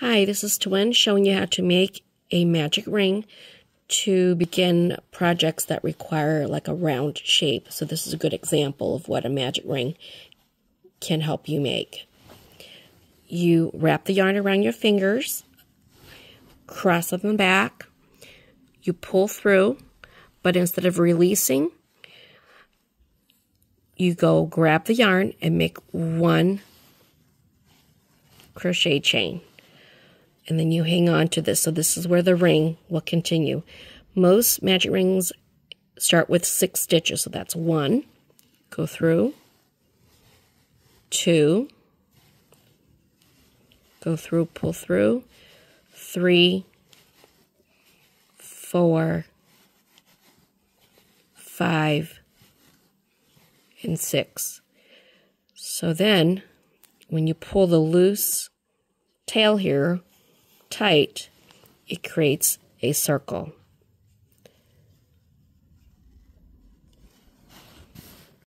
Hi, this is Twin showing you how to make a magic ring to begin projects that require like a round shape. So this is a good example of what a magic ring can help you make. You wrap the yarn around your fingers, cross them back, you pull through, but instead of releasing, you go grab the yarn and make one crochet chain and then you hang on to this. So this is where the ring will continue. Most magic rings start with six stitches. So that's one, go through, two, go through, pull through, three, four, five, and six. So then when you pull the loose tail here, tight, it creates a circle.